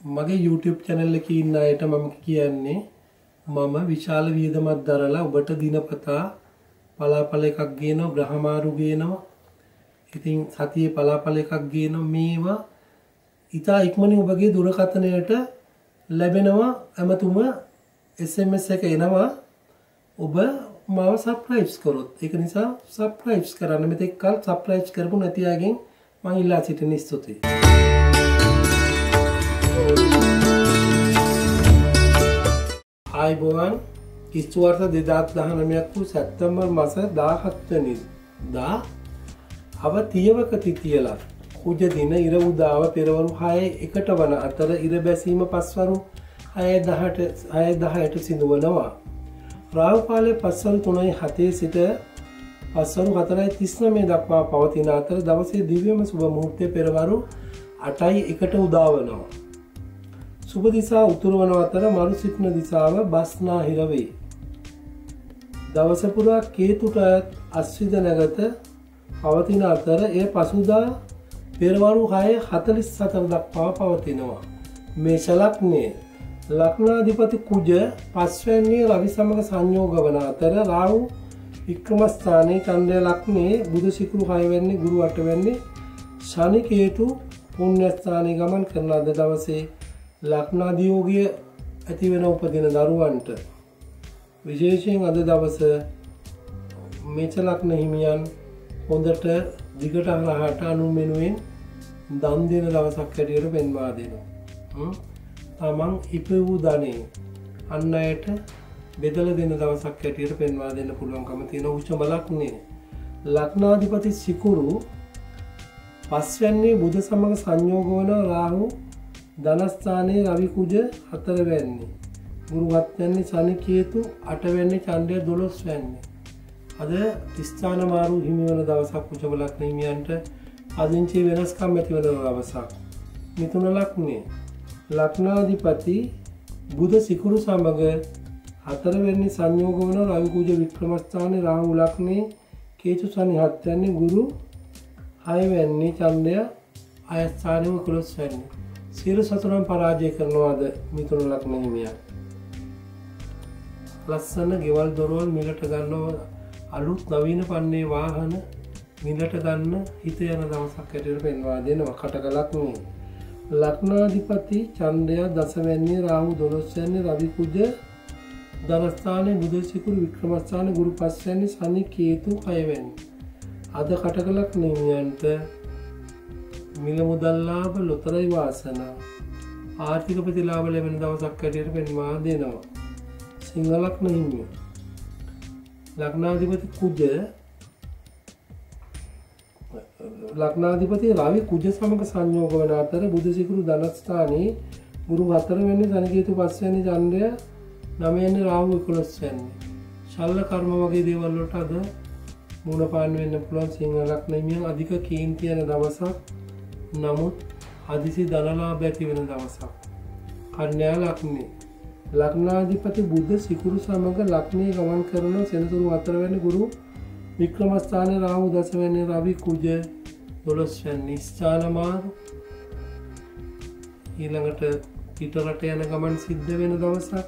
මගේ YouTube channel එක ඉන්න අයට මම කියන්නේ මම විශාල වියදමත් දරලා ඔබට දිනපතා පලාපල එකක් ගේනවා ග්‍රහමාරු ගේනවා. ඉතින් සතියේ පලාපල එකක් ගේනවා. මේවා ඉතා ඉක්මනින් ඔබගේ දුරකථනයට ලැබෙනවා. ඇමතුම SMS එක එනවා. ඔබ මාව සප්‍රයිස් කරොත්. එක නිසා සප්‍රයිස් කරන්න මෙතෙක් කල් සප්‍රයිස් කරපු නැතියාගෙන් මං ඉල්ලා සිටින ස්තුතියි. ආයිබෝවන් කිස්තුවර්ස දෙදත් දහනමයක් වූ සැත්තම්බර් මස දාහත්වනි දා අව තියවක තිතියලා කුජ දින ඉර උදාව පෙරවරු හය එකට වන අතර ඉර බැසීම පස්වරු අය දහට අය දහයට සිදුවනවා. රාවපාලය පස්සල් තුනයි හතේ සිට පස්සරු හතරයි තිස්න මේ දක්වා පවතින අතර දවසේ දිව්‍යම සුභ මුහෘත්තය පෙරවරු අටයි එකට උදාවනවා. සුබ දිසා උතුරුවන අතර මරු සිටින දිසාව බස්නා හිරවෙයි. දවසපුරා කේතුට අස්විද නැගත පවතින අතර එය පසුදා පෙරවරු හය හතලිස් සතර දක්වා පවතිනවා. මේ ශලක්නේ ලක්නාධිපති කුජ පස්වැන්නේ රවි සමඟ සංයෝග වන අතර රාව් වික්‍රමස්ථානයේ චන්දය ලක්නේ බුදු සිකුරු හයවැන්නේ ගුරු අටවැන්නේ ශනිකේතු පුුණ්‍යස්ථානය ගමන් කරන අද දවසේ ලක්නාදියෝගිය ඇතිවෙන උපදින දරුවන්ට විශේෂයෙන් අද දවස මේචලක්න හිමියන් හොඳට දිගට අහට අනුමෙනුවෙන් දම් දෙන දවසක් හැටියට පෙන්වා දෙනවා. තමන් ඉප වූ ධනය අන්න අයට බෙදල දෙන දවසක් හැටියට පෙන්වා දෙන්න පුළුවන්කම තියෙන උච්ච බලක්නේ ලක්නාධිපති සිකුරු පස්වැන්නේ බුද සමඟ සංයෝග වන රාහු ධනස්ථානයේ රවිකුජ හතර වැන්නේ. ගුරුවත්වන්නේ සනකේතු අටවැන්නේ චන්ඩය දොළොස් වැන්නේ. අද ස්ථානමාරු හිමිවන දවසක් පුචබලක් හිමියන්ට අදිංචි වෙනස්කම් ඇතිවන දවසක්. මිතුන ලක්නේ. ලක්නාධිපති බුද සිකුරු සමඟ හතරවෙන්නේ සංයෝග වන රවිකූජ වික්‍රමස්ථානය රාහු ලක්නේ කේතු සනි හත්වන්නේ ගුරු හයවැන්නේ චන්දය අයස්ථානයම කොළොස් වැන්නේ. සියලු සතුරම් පරාජය කරනවාද? මිතුන ලක්නහිමිය ලස්සන ගෙවල් දොරුවල් මිලට ගන්නව අලුත් නවීන පන්නේ වාහන මිලට ගන්න හිත යන දවසක් ඇටට පෙන්වා දෙනවා. කට කලක්නේ ලක්නාධිපති චන්දය දසවැන්නේ රාහු දොළොස්වන්නේ රවිකුජ ධනස්ථානය බුදසිකුරු වික්‍රමස්ථාන ගුරු පස්වන්නේ සනි කේතු අයවැන්න අද කටකලක් නමියන්ට මිල මුදල්ලාබ ලොතරයි වාසනා. ආර්ථික ප්‍රතිලාබ ලැබෙන දවසක් කැටයට පෙන්වා දෙනවා. සිංහලක් නහිමිය. ලක්නාධිපති කුජ ලක්නාධිපති රවි කුජ සමඟ සංයෝග වන අතර බුදුසිකුරු ධනස්ථානයේ ගුරු හතර වෙන්නේ සනකේතු පස්වැනි චන්ඩය නමයන්න රාහු එකොළොස් වැන්නේ ශල්ල කර්ම වගේ දේවල්ලොට අද මුණපාන් වෙන්න පුළුවන් සිංහලක් නමියන් අධික කේන්තියන දවසක් නමුත් හදිසි දනලා බැති වෙන දවසක්. කන්‍යා ලක්නේ. ලක්නාධිපති බුද්ධ සිකුරු සමඟ ලක්නය ගමන් කරන සෙනතුරු අතරවැනි ගුරු වික්‍රමස්ථාන රාහු දසවැන්නේ රවි කුජ දොළොස්වැන් නිස්ථානමාරු ඊළඟට පිටරට යන ගමන් සිද්ධ වෙන දවසක්.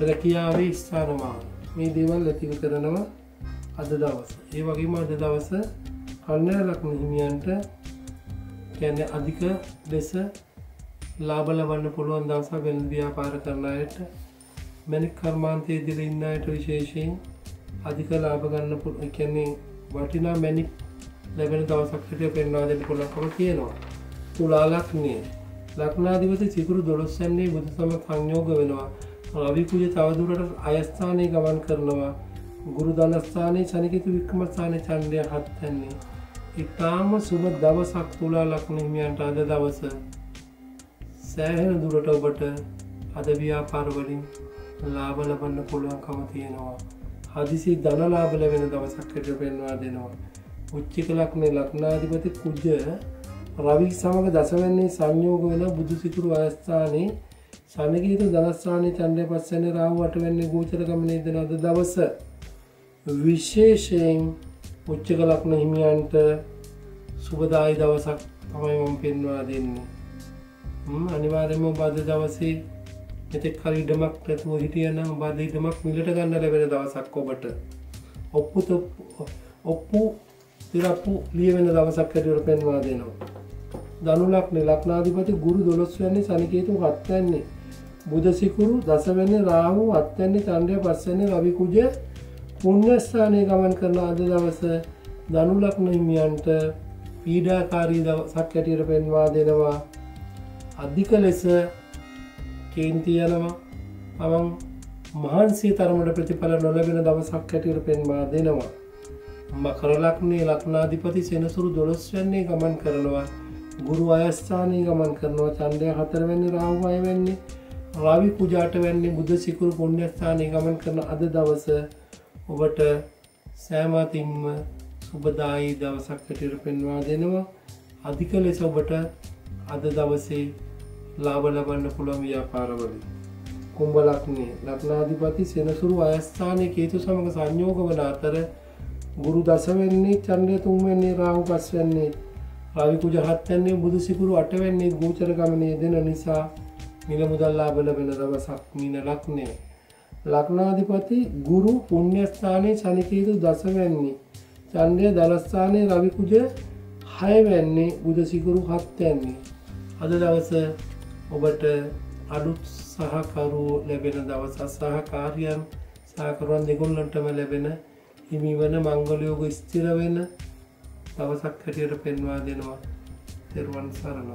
රැකියාවේ ස්ථානමාර මේ දේවල් ඇතිව කරනවා අද දවස. ඒ වගේම අද දවස කන්නෑ ලක්න හිමියන්ට ගැන අධික ලෙස ලාබල වන්න පුළුවන් දවසා වෙන ව්‍යාපාර කරනායට මැනික් කර්මාන්තය දිර ඉන්නයට විශේෂයෙන් අධික ලාභ ගන්න පුළ කියන්නේ වටිනා මැනික් ලැබෙන දවසක්ට පෙන්වාදෙන් පුළක්කම තියෙනවා. තුලාලක්නය ලක්නාධිපති සිකුරු දොළොස්සන්නේ බුදු සම සංයෝග වෙනවා. රවිකුජ තවදුරට අයස්ථානය ගමන් කරනවා. ගුරු ධනස්ථානය සනිකතු වික්‍රමස්ථානය චන්ඩය හත්තන්නේ ඉතාම සුබ දවසක් තුලා ලක්නහිමියන්ට අද දවස සෑහෙන දුරට ඔබට අද ව්‍යාපාරවලින් ලාබ ලබන්න පුළුවන්කම තියෙනවා. හදිසි ධනලාබ ලැබෙන දවසක්කට පෙන්වා දෙනවා. උච්චික ලක්නේ ලක්නාධිපති කුජ්ජ රවි සමඟ දසවන්නේ සංයෝග වෙන බුදු සිතුරු අයස්ථානයේ සනගීත දනස්ථානය චන්ඩය පස්සන රාවට වෙන්නේ ගෝචරගමනය දෙන අද දවස විශේෂයෙන් උච්චක ලක්න හිමියන්ට සුබදායි දවසක් තමයි මම පෙන්වා දෙන්නේ. අනිවාරයම බද දවසේ මෙතෙක් කල ඉඩමක් නැතුව හිටියනම් බද ඉඩමක් මිලට ගන්න ලැබෙන දවසක් ඔබට. ඔප්පු ඔප්පු තිරප්පු ලියවෙන දවසක් ඇටට පෙන්වා දෙනවා. දනුලක්න ලක්නාධිපති ගුරු දොළොස් වන්නේ සනිකේතු හත්වන්නේ බුදසිකුරු දසවන්නේ රාහු අත්තන්නේ චන්ඩය පස්සන්නේ රවිකුජ පුුණ්‍යස්ථානය ගමන් කරන අද දවස දනුලක්න හිමියන්ට පීඩාකාරී දවසක් ඇටියට පෙන්වා දෙනවා. අධික ලෙස කේන්තියනවා අවං මහන්සේ තරමට ප්‍රතිඵල නොලබෙන දවසක් ඇටියට පෙන්වා දෙනවා. මකරලක්නේ ලක්නාධිපති සෙනසුරු දොළොස් වන්නේ ගමන් කරනවා. ගුරු අයස්ථානී ගමන් කරනවා. චන්දය හතරවැනි රාවය වෙන්නේ රවි පුජාට වැන්නේ බුද්ධ සිකුරු පුුණ්‍යස්ථානය ගමන් කරන අද දවස ඔබට සෑමතින්ම සුබදායි දවසක් කටට පෙන්වා දෙනවා අධික ලෙස ඔබට අද දවසේ ලාබ ලබන්න පුළුවන් ව්‍යාපාරවලින් කුම්ඹලක්නේ ලක්නාධිපති සෙනසුරු අයස්ථානය කේතු සමඟ සංයෝග වන අතර ගුරු දසවෙන්නේ චන්ඩය තුන්වෙන්නේ රාහු පස් වෙන්නේ රවිකුජ හත්වන්නේ බුදු සිකුරු අටවැන්නේ ගෝචර ගමනය දෙන නිසා මිල මුදල්ලා බල වෙන දවසක් මින ලක්නේ. ලක්නාධිපති ගුරු පුුණ්‍යස්ථානය සනිකීතු දසවැන්නේ. චන්ඩය දලස්ථානය රවිකුජ හයවැන්නේ බුදසිකුරු හත්වැන්නේ. අද දවස ඔබට අලුත් සහකරු ලැබෙන දවස සහකාරියන් සහකරුවන් දෙගොල්ලන්ටම ලැබෙන හිමිවන මංගලයෝග ස්තිර වෙන දවසක් හැටියට පෙන්වා දෙනවා තෙරුවන් සරණ